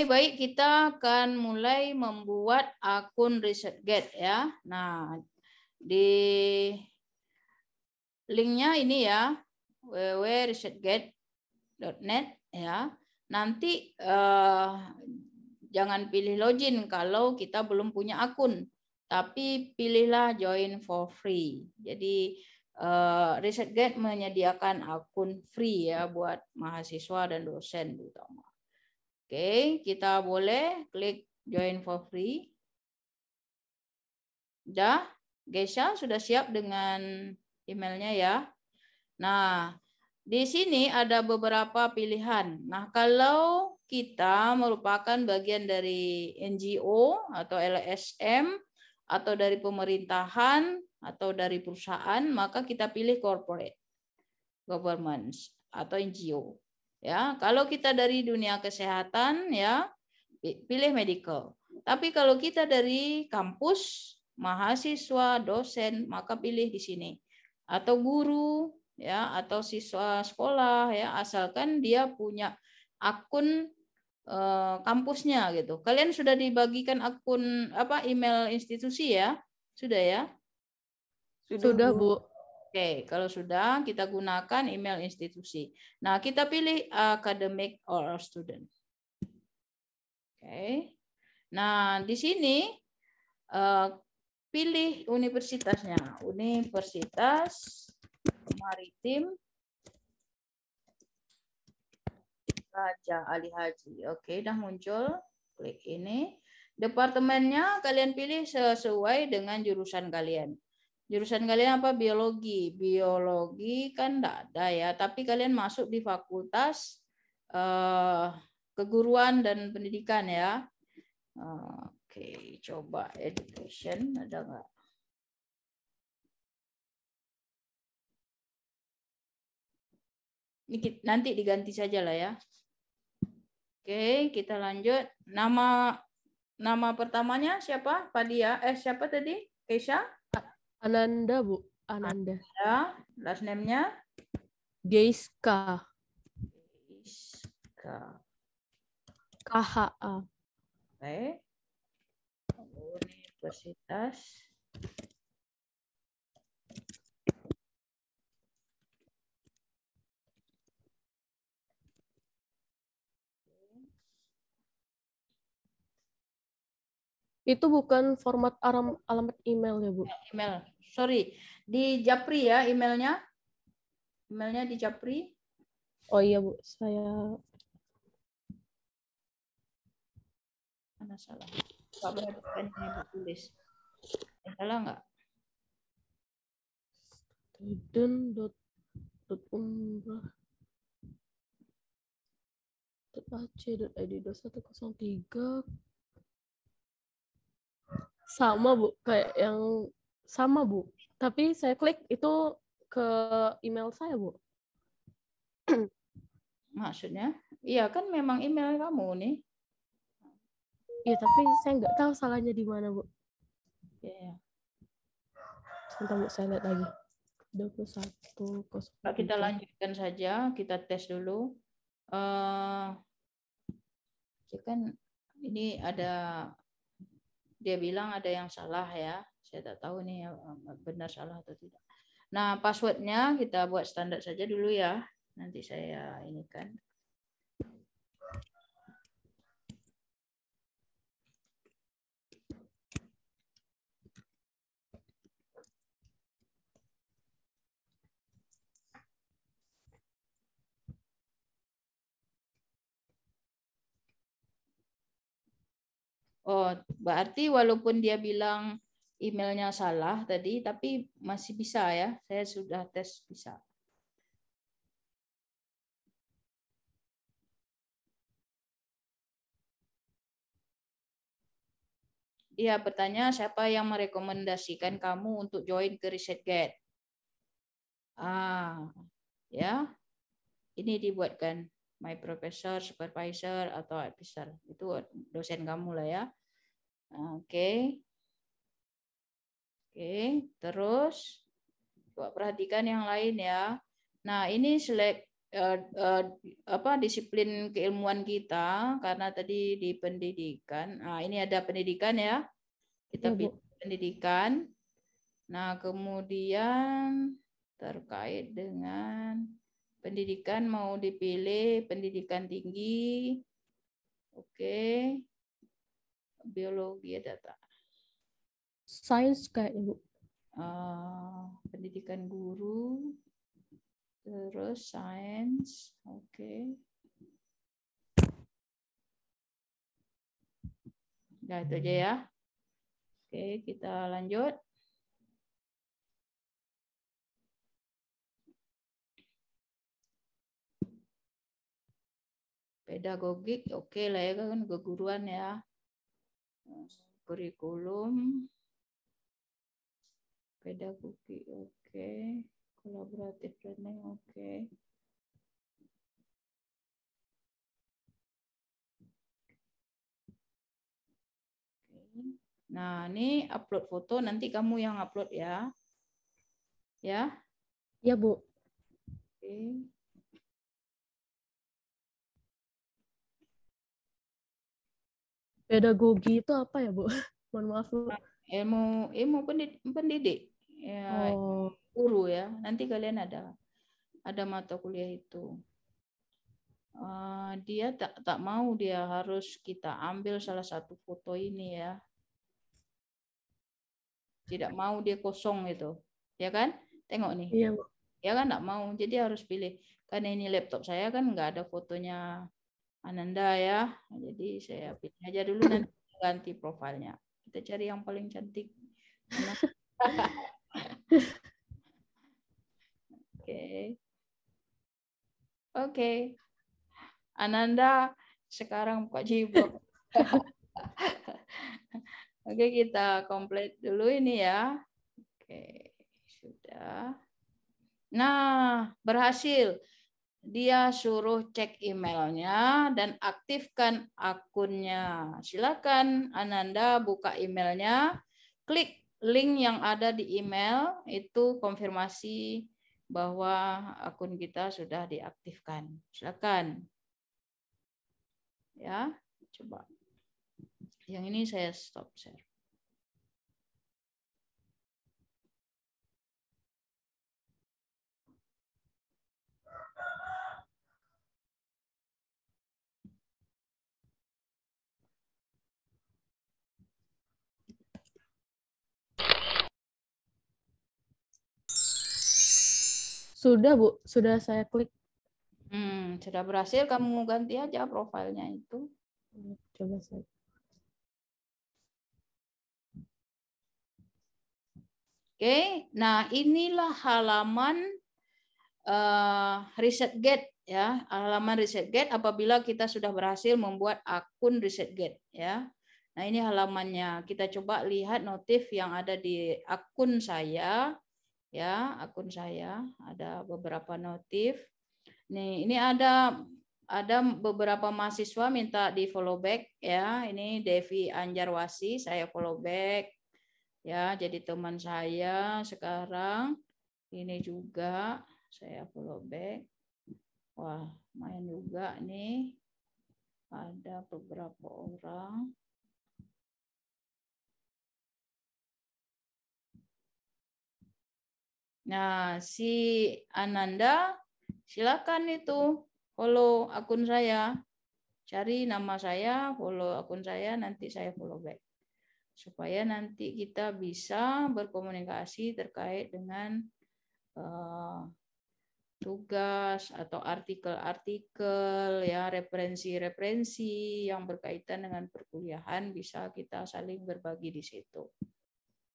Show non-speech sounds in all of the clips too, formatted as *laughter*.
Oke, baik kita akan mulai membuat akun ResearchGate ya. Nah, di linknya ini ya www.researchgate.net ya. Nanti eh, jangan pilih login kalau kita belum punya akun, tapi pilihlah join for free. Jadi eh, ResearchGate menyediakan akun free ya buat mahasiswa dan dosen terutama. Oke, kita boleh klik join for free. Sudah? Gesha sudah siap dengan emailnya ya. Nah, di sini ada beberapa pilihan. Nah, kalau kita merupakan bagian dari NGO atau LSM atau dari pemerintahan atau dari perusahaan, maka kita pilih corporate governance atau NGO. Ya, kalau kita dari dunia kesehatan ya pilih medical. Tapi kalau kita dari kampus mahasiswa, dosen, maka pilih di sini. Atau guru, ya, atau siswa sekolah, ya, asalkan dia punya akun eh, kampusnya gitu. Kalian sudah dibagikan akun apa email institusi ya? Sudah ya? Sudah, sudah Bu. Oke, kalau sudah kita gunakan email institusi. Nah, kita pilih academic or student. Oke. Nah, di sini eh, pilih universitasnya. Universitas Maritim Raja Ali Haji. Oke, udah muncul. Klik ini. Departemennya kalian pilih sesuai dengan jurusan kalian. Jurusan kalian apa? Biologi. Biologi kan enggak ada ya, tapi kalian masuk di fakultas eh, keguruan dan pendidikan ya. Oke, coba education ada nggak? Ini nanti diganti saja lah ya. Oke, kita lanjut. Nama nama pertamanya siapa? Padia. Eh siapa tadi? Keisha? Ananda, Bu. Ananda. Ananda. Last name-nya? Geiska. Geiska. KHA. Oke universitas Itu bukan format alam, alamat email ya, Bu? Eh, email. Sorry. Di Japri ya emailnya? Emailnya di Japri? Oh iya, Bu. Saya... Mana salah? Nggak perhatikan yang ditulis. Eh, salah nggak? Student.umrah .ac.id tiga sama bu kayak yang sama bu tapi saya klik itu ke email saya bu *clears throat* maksudnya iya kan memang email kamu nih Iya, tapi saya nggak tahu salahnya di mana, Bu. Ya, ya. Sebentar, Bu, saya lihat lagi. 21 Nah, kita lanjutkan saja, kita tes dulu. Uh, ya kan ini ada dia bilang ada yang salah ya. Saya tak tahu nih eh, benar salah atau tidak. Nah, passwordnya kita buat standar saja dulu ya. Nanti saya ini kan. Oh, berarti walaupun dia bilang emailnya salah tadi, tapi masih bisa ya. Saya sudah tes bisa. Iya, bertanya siapa yang merekomendasikan kamu untuk join ke ResearchGate? Ah, ya. Ini dibuatkan my professor, supervisor atau officer. Itu dosen kamu lah ya. Oke. Oke, terus coba perhatikan yang lain ya. Nah, ini select uh, uh, apa disiplin keilmuan kita karena tadi di pendidikan. Nah, ini ada pendidikan ya. Kita ya, pendidikan. Nah, kemudian terkait dengan pendidikan mau dipilih pendidikan tinggi. Oke. Biologi ya data. Sains kayak Ibu. Uh, pendidikan guru. Terus sains. Oke. Okay. Nah, itu aja ya. Oke, kita lanjut. Pedagogik oke okay lah ya kan keguruan ya kurikulum pedagogik oke okay. kolaboratif learning oke okay. Nah, ini upload foto nanti kamu yang upload ya. Ya? Ya, Bu. Oke. Pedagogi itu apa ya, Bu? *laughs* Mohon maaf, Bu. Ilmu ilmu pendidik, pendidik. Ya, oh. guru ya. Nanti kalian ada ada mata kuliah itu. Uh, dia tak tak mau dia harus kita ambil salah satu foto ini ya. Tidak mau dia kosong itu. Ya kan? Tengok nih. Iya, Bu. Ya kan enggak mau. Jadi harus pilih. Karena ini laptop saya kan nggak ada fotonya Ananda ya. Jadi saya pilih aja dulu nanti ganti profilnya. Kita cari yang paling cantik. *laughs* Oke. Oke. Ananda sekarang Pak Jibo. *laughs* Oke, kita komplit dulu ini ya. Oke, sudah. Nah, berhasil dia suruh cek emailnya dan aktifkan akunnya. Silakan Ananda buka emailnya, klik link yang ada di email itu konfirmasi bahwa akun kita sudah diaktifkan. Silakan. Ya, coba. Yang ini saya stop share. Sudah, Bu. Sudah saya klik. Hmm, sudah berhasil. Kamu ganti aja profilnya itu. Coba saya. Oke, nah inilah halaman uh, ResetGate ya, halaman ResetGate apabila kita sudah berhasil membuat akun ResetGate ya. Nah, ini halamannya. Kita coba lihat notif yang ada di akun saya ya akun saya ada beberapa notif. Nih ini ada ada beberapa mahasiswa minta di follow back ya. Ini Devi Anjarwasi saya follow back ya. Jadi teman saya sekarang. Ini juga saya follow back. Wah main juga nih. Ada beberapa orang Nah, si Ananda silakan itu follow akun saya. Cari nama saya, follow akun saya, nanti saya follow back. Supaya nanti kita bisa berkomunikasi terkait dengan uh, tugas atau artikel-artikel ya referensi-referensi yang berkaitan dengan perkuliahan bisa kita saling berbagi di situ.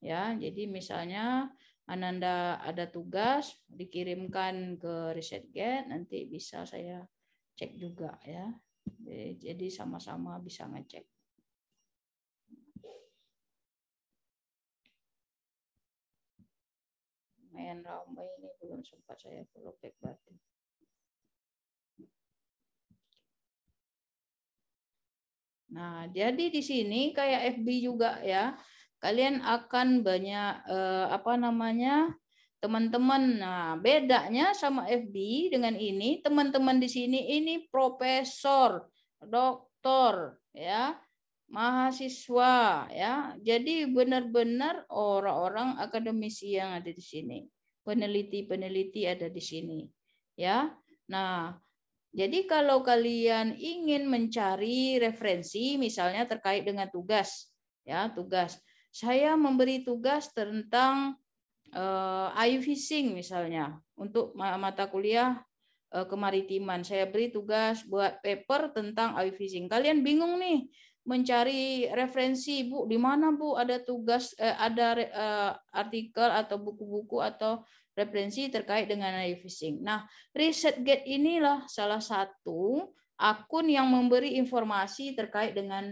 Ya, jadi misalnya Ananda ada tugas dikirimkan ke ResetGate nanti bisa saya cek juga ya. Jadi sama-sama bisa ngecek. Lumayan ramai ini belum sempat saya follow back berarti. Nah, jadi di sini kayak FB juga ya kalian akan banyak eh, apa namanya teman-teman. Nah, bedanya sama FB dengan ini, teman-teman di sini ini profesor, doktor, ya, mahasiswa, ya. Jadi benar-benar orang-orang akademisi yang ada di sini. Peneliti-peneliti ada di sini, ya. Nah, jadi kalau kalian ingin mencari referensi misalnya terkait dengan tugas, ya, tugas. Saya memberi tugas tentang uh, IU fishing misalnya untuk mata kuliah uh, kemaritiman. Saya beri tugas buat paper tentang IU fishing. Kalian bingung nih mencari referensi, Bu, di mana Bu ada tugas uh, ada artikel atau buku-buku atau referensi terkait dengan live fishing. Nah, ResearchGate inilah salah satu akun yang memberi informasi terkait dengan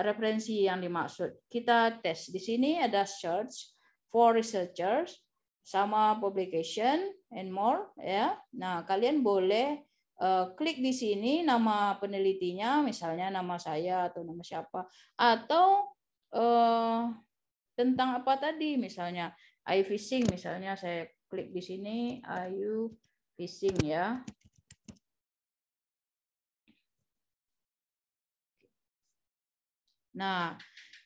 referensi yang dimaksud. Kita tes di sini ada search for researchers sama publication and more ya. Nah, kalian boleh uh, klik di sini nama penelitinya, misalnya nama saya atau nama siapa atau uh, tentang apa tadi misalnya Ayu fishing misalnya saya klik di sini Ayu fishing ya. Nah,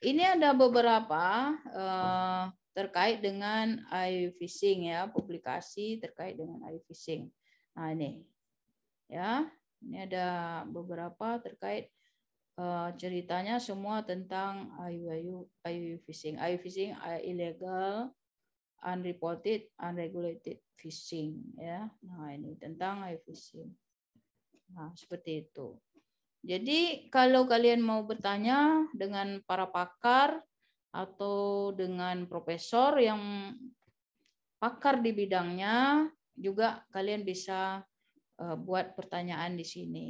ini ada beberapa uh, terkait dengan Ayu fishing ya, publikasi terkait dengan Ayu fishing. Nah, ini. Ya, ini ada beberapa terkait uh, ceritanya semua tentang ayu ayu fishing. Ayu fishing ilegal unreported unregulated fishing ya. Nah, ini tentang air fishing. Nah, seperti itu. Jadi kalau kalian mau bertanya dengan para pakar atau dengan profesor yang pakar di bidangnya, juga kalian bisa uh, buat pertanyaan di sini.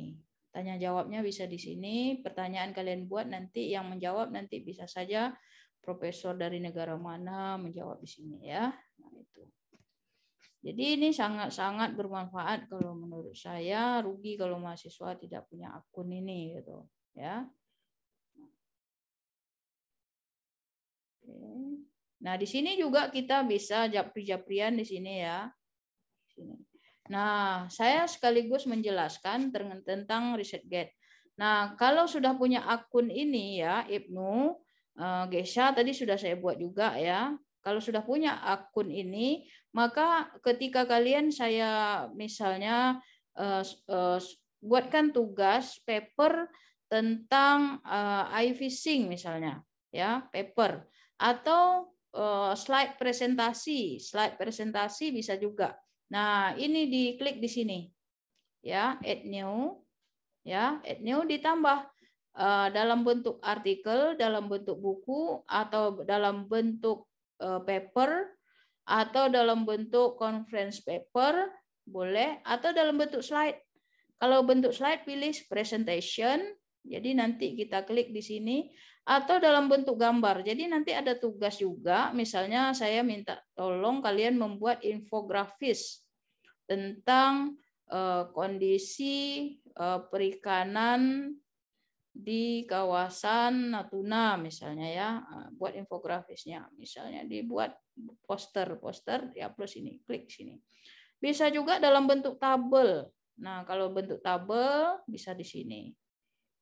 Tanya jawabnya bisa di sini, pertanyaan kalian buat nanti yang menjawab nanti bisa saja profesor dari negara mana menjawab di sini ya. Nah, itu. Jadi ini sangat-sangat bermanfaat kalau menurut saya rugi kalau mahasiswa tidak punya akun ini gitu ya. Nah, di sini juga kita bisa japri-japrian di sini ya. Nah, saya sekaligus menjelaskan tentang ResearchGate. Nah, kalau sudah punya akun ini ya, Ibnu, uh, Gesha tadi sudah saya buat juga ya. Kalau sudah punya akun ini, maka ketika kalian saya misalnya uh, uh, buatkan tugas paper tentang uh, iFishing misalnya, ya paper atau uh, slide presentasi, slide presentasi bisa juga. Nah ini diklik di sini, ya add new, ya add new ditambah dalam bentuk artikel, dalam bentuk buku, atau dalam bentuk paper, atau dalam bentuk conference paper, boleh, atau dalam bentuk slide. Kalau bentuk slide, pilih presentation, jadi nanti kita klik di sini, atau dalam bentuk gambar. Jadi nanti ada tugas juga, misalnya saya minta tolong kalian membuat infografis tentang eh, kondisi perikanan di kawasan Natuna misalnya ya ah, buat infografisnya. Misalnya dibuat poster poster ya plus ini klik sini. Bisa juga dalam bentuk tabel. Nah kalau bentuk tabel bisa di sini.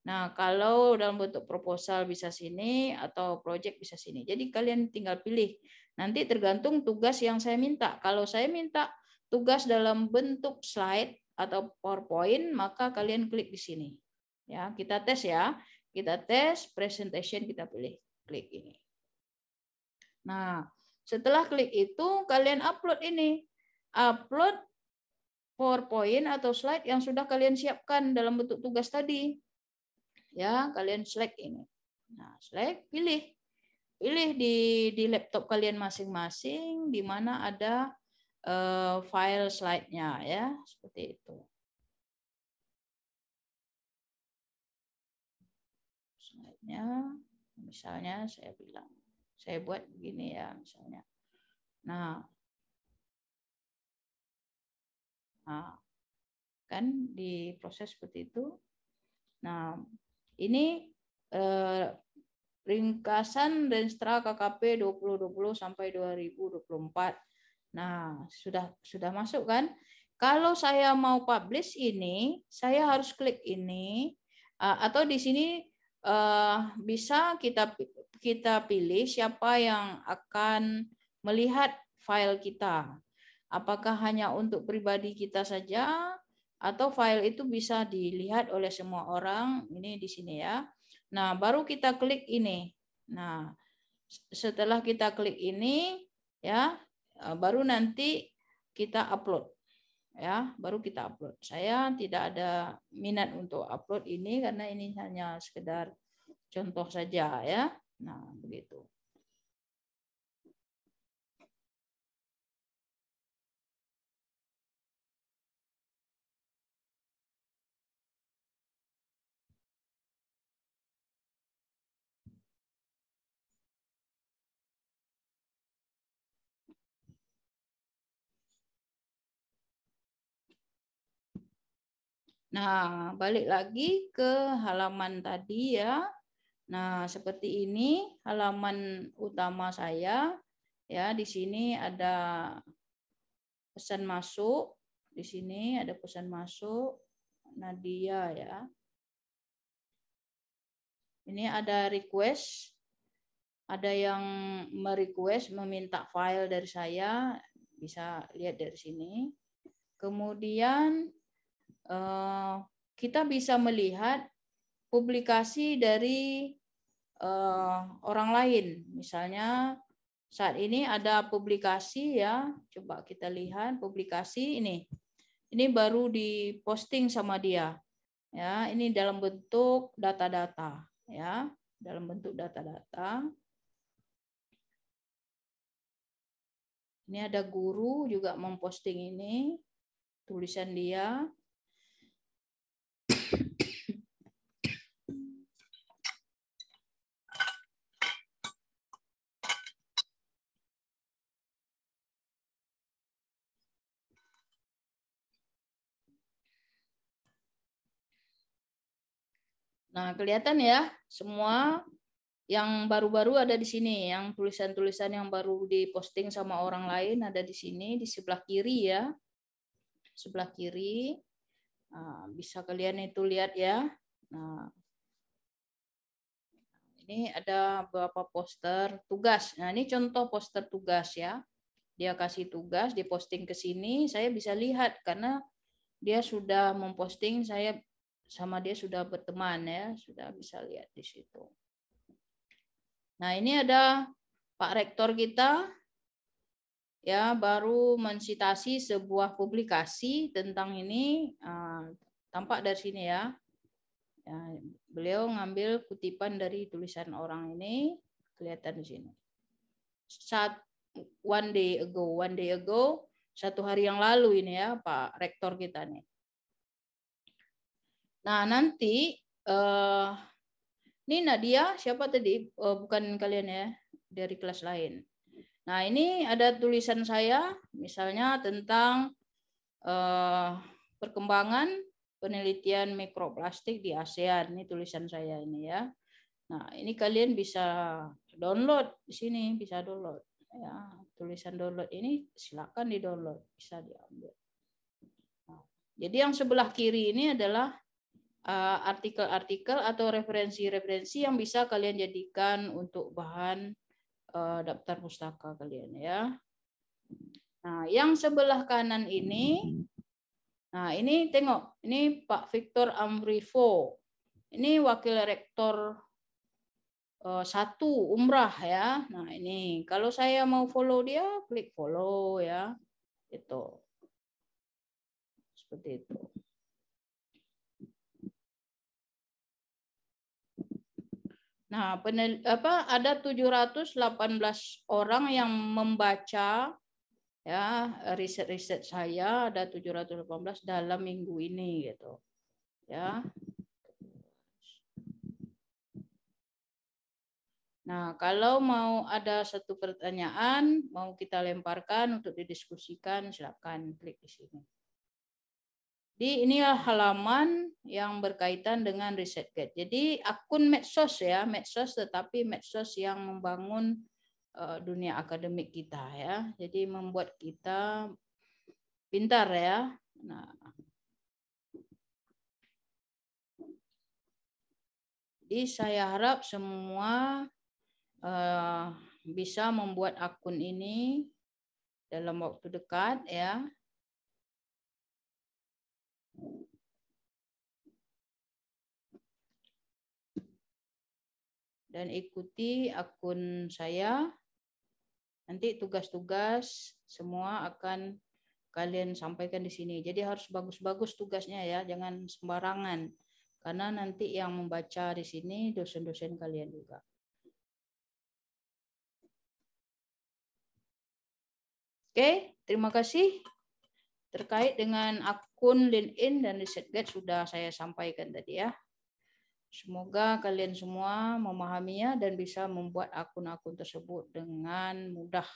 Nah kalau dalam bentuk proposal bisa sini atau project bisa sini. Jadi kalian tinggal pilih. Nanti tergantung tugas yang saya minta. Kalau saya minta tugas dalam bentuk slide atau PowerPoint maka kalian klik di sini Ya, kita tes ya. Kita tes presentation kita pilih klik ini. Nah, setelah klik itu kalian upload ini. Upload PowerPoint atau slide yang sudah kalian siapkan dalam bentuk tugas tadi. Ya, kalian select ini. Nah, select, pilih. Pilih di di laptop kalian masing-masing di mana ada uh, file slide-nya ya, seperti itu. Slide-nya misalnya saya bilang saya buat begini ya misalnya. Nah nah kan di proses seperti itu. Nah ini eh, ringkasan Renstra KKP 2020 sampai 2024 Nah, sudah sudah masuk kan? Kalau saya mau publish ini, saya harus klik ini atau di sini bisa kita kita pilih siapa yang akan melihat file kita. Apakah hanya untuk pribadi kita saja atau file itu bisa dilihat oleh semua orang? Ini di sini ya. Nah, baru kita klik ini. Nah, setelah kita klik ini ya, eh, baru nanti kita upload. Ya, baru kita upload. Saya tidak ada minat untuk upload ini karena ini hanya sekedar contoh saja ya. Nah, begitu. Nah, balik lagi ke halaman tadi ya. Nah, seperti ini halaman utama saya. Ya, di sini ada pesan masuk. Di sini ada pesan masuk Nadia ya. Ini ada request. Ada yang merequest meminta file dari saya, bisa lihat dari sini. Kemudian Eh, kita bisa melihat publikasi dari eh, orang lain. Misalnya saat ini ada publikasi ya, coba kita lihat publikasi ini. Ini baru diposting sama dia. Ya, ini dalam bentuk data-data ya, dalam bentuk data-data. Ini ada guru juga memposting ini tulisan dia. Nah, kelihatan ya, semua yang baru-baru ada di sini, yang tulisan-tulisan yang baru diposting sama orang lain ada di sini di sebelah kiri ya. Sebelah kiri. Nah, bisa kalian itu lihat ya. Nah, ini ada beberapa poster tugas. Nah, ini contoh poster tugas ya. Dia kasih tugas, diposting ke sini, saya bisa lihat karena dia sudah memposting, saya sama dia sudah berteman ya, sudah bisa lihat di situ. Nah, ini ada Pak Rektor kita ya baru mensitasi sebuah publikasi tentang ini uh, tampak dari sini ya. ya. Beliau ngambil kutipan dari tulisan orang ini kelihatan di sini. Saat one day ago, one day ago, satu hari yang lalu ini ya Pak Rektor kita nih. Nah, nanti uh, ini Nadia, siapa tadi? Uh, bukan kalian ya, dari kelas lain. Nah, ini ada tulisan saya, misalnya tentang uh, perkembangan penelitian mikroplastik di ASEAN. Ini tulisan saya ini ya. Nah, ini kalian bisa download di sini, bisa download. Ya, tulisan download ini silakan di-download, bisa diambil. Nah, jadi yang sebelah kiri ini adalah Eh, artikel-artikel atau referensi-referensi yang bisa kalian jadikan untuk bahan uh, daftar pustaka kalian ya. Nah, yang sebelah kanan ini Nah, ini tengok, ini Pak Victor Amrivo. Ini wakil rektor uh, satu umrah ya. Nah, ini kalau saya mau follow dia, klik follow ya. Itu. Seperti itu. Nah, penel, apa ada 718 orang yang membaca ya riset-riset saya ada 718 dalam minggu ini gitu. Ya. Nah, kalau mau ada satu pertanyaan mau kita lemparkan untuk didiskusikan silakan klik di sini. Jadi inilah halaman yang berkaitan dengan ResearchGate. Jadi akun medsos ya, medsos tetapi medsos yang membangun uh, dunia akademik kita ya. Jadi membuat kita pintar ya. Nah, jadi saya harap semua uh, bisa membuat akun ini dalam waktu dekat ya. Dan ikuti akun saya. Nanti tugas-tugas semua akan kalian sampaikan di sini. Jadi harus bagus-bagus tugasnya ya, jangan sembarangan. Karena nanti yang membaca di sini dosen-dosen kalian juga. Oke, terima kasih. Terkait dengan akun LinkedIn dan ResearchGate sudah saya sampaikan tadi ya. Semoga kalian semua memahaminya dan bisa membuat akun-akun tersebut dengan mudah.